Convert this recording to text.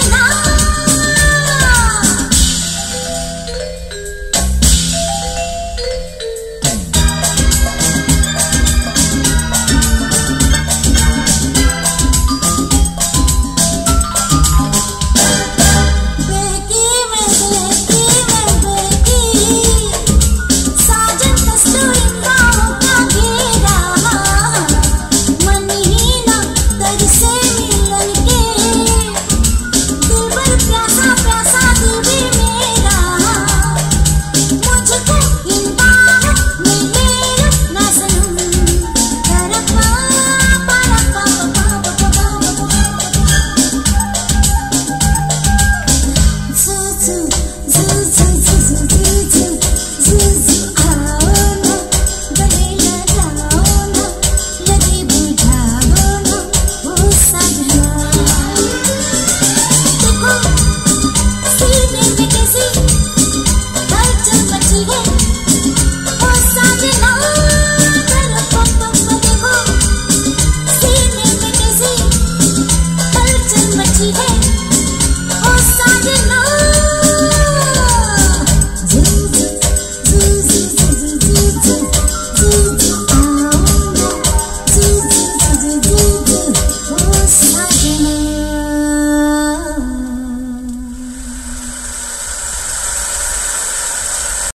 是那。to